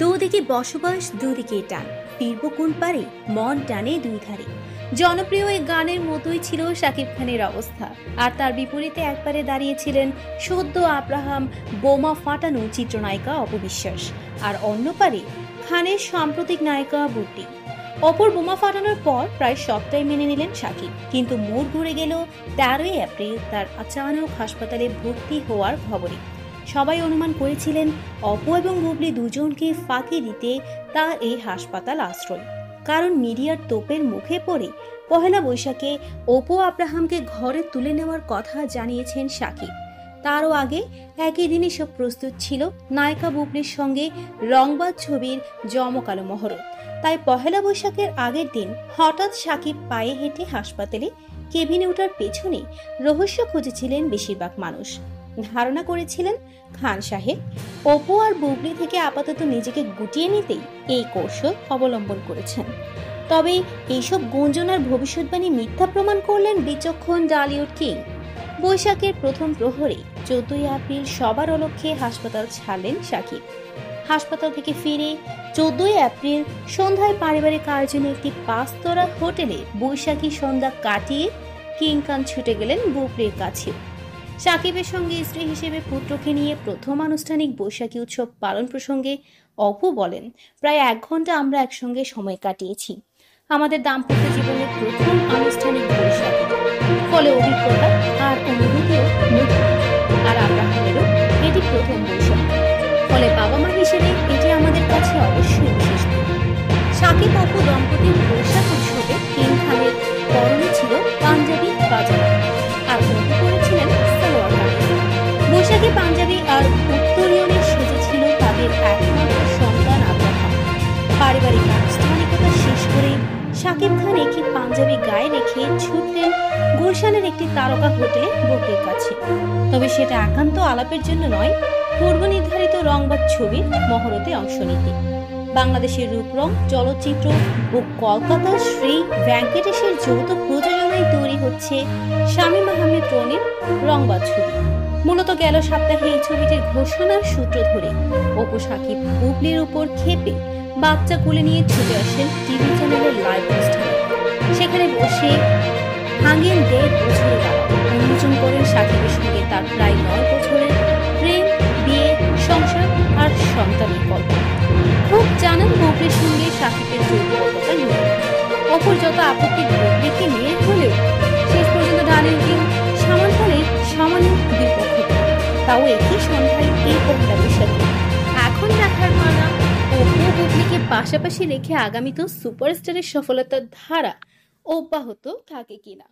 দুদিকে বসবাস, দুদিকে টান। ফিরব কোন পারে? মন টানে দুই ধারে। জনপ্রিয় এই গানের মতোই ছিল শাকিব খানের অবস্থা। আর তার বিপরীতে একবারে দাঁড়িয়েছিলেন সদ্য আব্রাহাম বোমা ফাটানো চিত্রনায়িকা অপবিশ্বাস। আর অন্য পারে খানের সাম্প্রতিক নায়িকা বুটি অপর বোমা ফাটানোর পর প্রায় সবটাই মেনে নিলেন শাকিব। কিন্তু মোড় ঘুরে গেল তেরোই এপ্রিল তার আচানক হাসপাতালে ভর্তি হওয়ার খবরে। সবাই অনুমান করেছিলেন অপু এবং বুবলি দুজনকে ফাঁকি দিতে তা এই হাসপাতাল আশ্রয়। কারণ মিডিয়ার তোপের মুখে পড়ে পহেলা বৈশাখে অপু আব্রাহামকে ঘরে তুলে নেওয়ার কথা জানিয়েছেন সাকিব। তারও আগে একই দিনই সব প্রস্তুত ছিল নায়িকা বুবলির সঙ্গে রংবাদ ছবির জমকালো মহরত। তাই পহেলা বৈশাখের আগের দিন হঠাৎ সাকিব পায়ে হেঁটে হাসপাতালে কেবিনে ওঠার পেছনে রহস্য খুঁজেছিলেন বেশিরভাগ মানুষ। ধারণা করেছিলেন খান সাহেব। অপু আর বুবলি থেকে আপাতত নিজেকে গুটিয়ে নিতেই এই কৌশল অবলম্বন করেছেন। তবে এইসব গুঞ্জনার ভবিষ্যৎবাণী মিথ্যা প্রমাণ করলেন বিচক্ষণ ডালিউড কিং। বৈশাখের প্রথম প্রহরে চোদ্দই এপ্রিল সবার অলক্ষ্যে হাসপাতাল ছাড়লেন সাকিব। হাসপাতাল থেকে ফিরে চোদ্দই এপ্রিল সন্ধ্যায় পারিবারিক আয়োজনে একটি পাঁচতরা হোটেলে বৈশাখী সন্ধ্যা কাটিয়ে কিং খান ছুটে গেলেন বুবলির কাছে। সাকিবের সঙ্গে স্ত্রী হিসেবে পুত্রকে নিয়ে প্রথম আনুষ্ঠানিক বৈশাখী উৎসব পালন প্রসঙ্গে অপু বলেন, প্রায় এক ঘণ্টা আমরা একসঙ্গে সময় কাটিয়েছি। আমাদের দাম্পত্য জীবনের প্রথম আনুষ্ঠানিক বৈশাখী। ফলে অভিজ্ঞতা আর অনুভূতিও নতুন। আর আমরা এটি প্রথম বৈশাখী। ফলে বাবা মা হিসেবে বৈশাখী পাঞ্জাবি আর উত্তরীয়নের সেজেছিল তাদের একমাত্র সন্তান আব্রাহাম পারিবারিক আনুষ্ঠানিকতা শেষ করে শাকিব খান একটি পাঞ্জাবি গায়ে রেখে ছুটলেন গুলশানের একটি তারকা হোটেলে বকরির কাছে। তবে সেটা একান্ত আলাপের জন্য নয়, পূর্ব নির্ধারিত রংবাদ ছবির মহরতে অংশ নিতে। বাংলাদেশের রূপরং, চলচ্চিত্র ও কলকাতার শ্রী ভেঙ্কটেশের যৌথ প্রযোজনায় তৈরি হচ্ছে শামীম আহমেদ রনির রংবাদ ছবি। মূলত গেল সপ্তাহে এই ছবিটির ঘোষণার সূত্র ধরে অপু সাকিব বুবলির উপর খেপে বাচ্চা কুলে নিয়ে ছুটে আসেন টিভি চ্যানেলের লাইভ অনুষ্ঠানে। সেখানে বসে ভাঙেন দেড় বছরের উন্মোচন করেন সাকিবের সঙ্গে তার প্রায় নয় বছরের প্রেম, বিয়ে, সংসার আর সন্তানের গল্প। খুব জানান বুবলির সঙ্গে সাকিবের যৌতুকতা নিয়ে। অপর যত আপত্তি বুবলিকে নিয়ে একই হয় এই পহিলা বৈশাখী এখন দেখার মানা অপু বুবলিকে পাশাপাশি রেখে আগামীতেও সুপারস্টারের সফলতার ধারা অব্যাহত থাকে কিনা।